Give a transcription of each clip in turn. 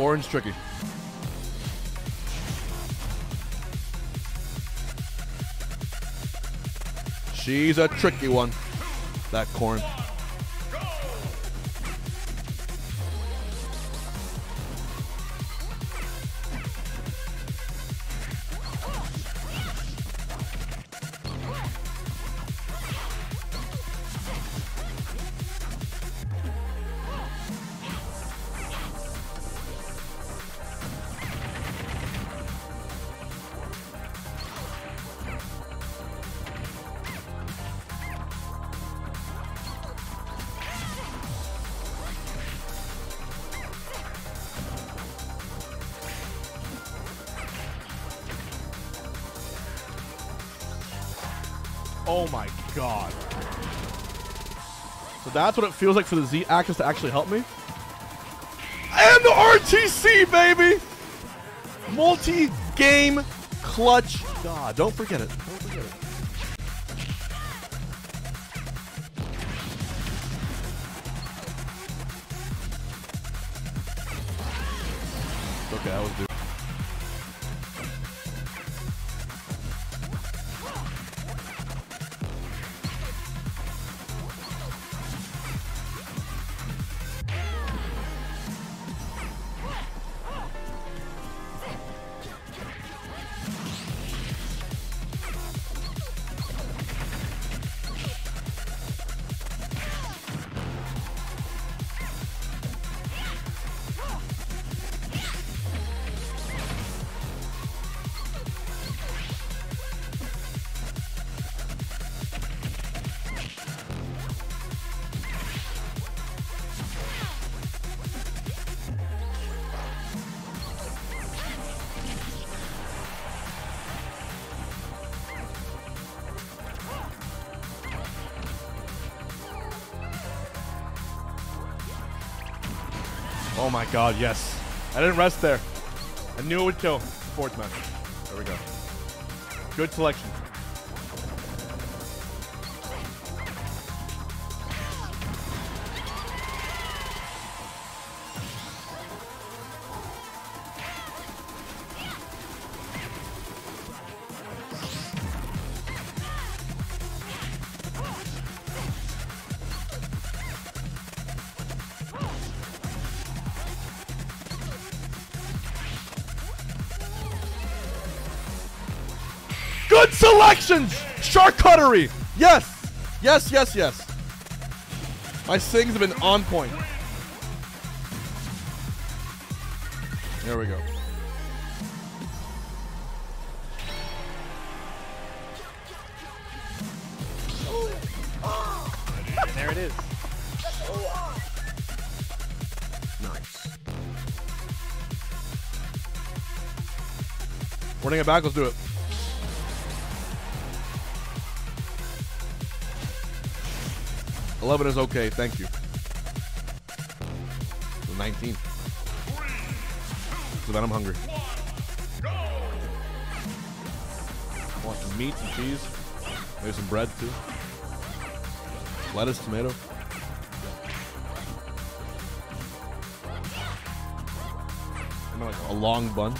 Corrin's tricky. She's a tricky one. That Corrin. Oh my god. So that's what it feels like for the Z axis to actually help me. And the RTC, baby! Multi-game clutch. God, don't forget it. Don't forget it. Okay, I was due. Oh my god, yes. I didn't rest there. I knew it would kill. Fourth match. There we go. Good selection. Good selections! Charcuterie! Yes! Yes, yes, yes. My sings have been on point. There we go. And there it is. Nice. Running it back, let's do it. Eleven is okay, thank you. Nineteen. So then I'm hungry. Want some meat, and cheese, maybe some bread too. Lettuce, tomato. And like a long bun.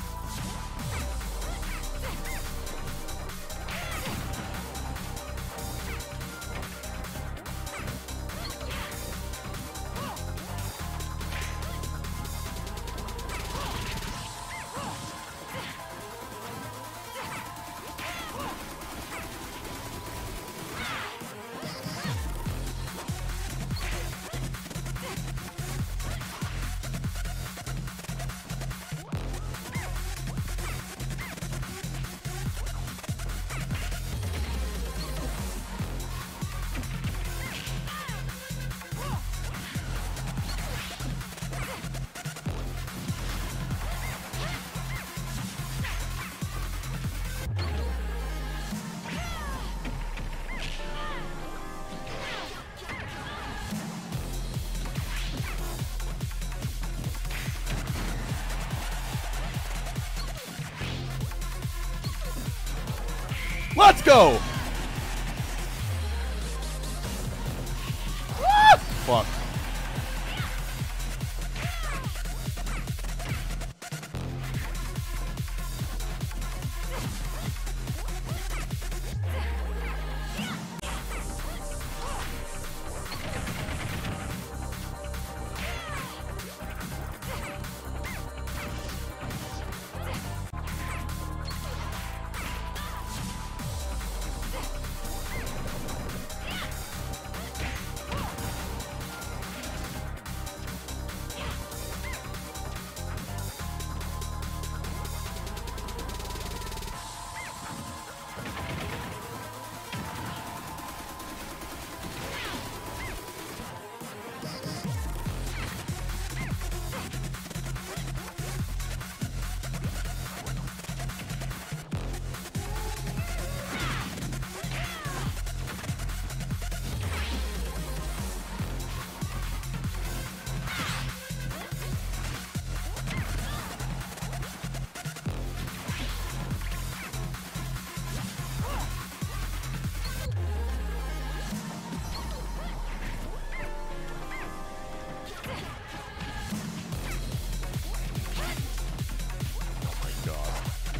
Let's go!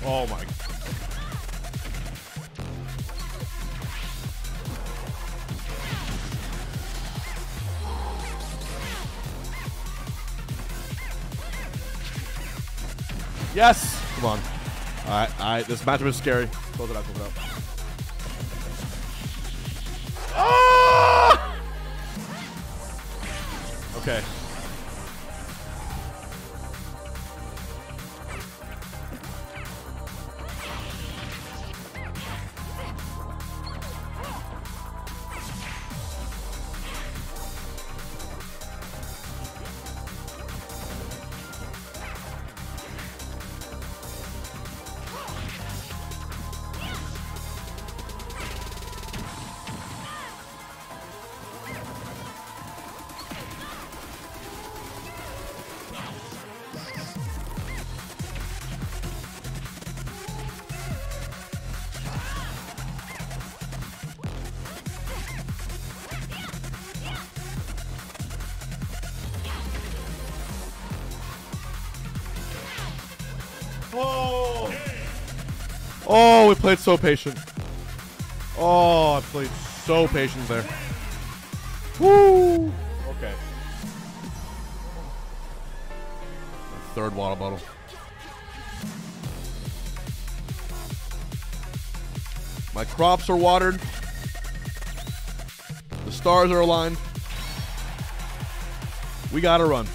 Oh my. Yes! Come on. Alright, alright. This matchup is scary. Close it out, close it out. Ah! Okay. Oh. Oh, we played so patient. Oh, I played so patient there. Woo. Okay. Third water bottle. My crops are watered. The stars are aligned. We gotta run.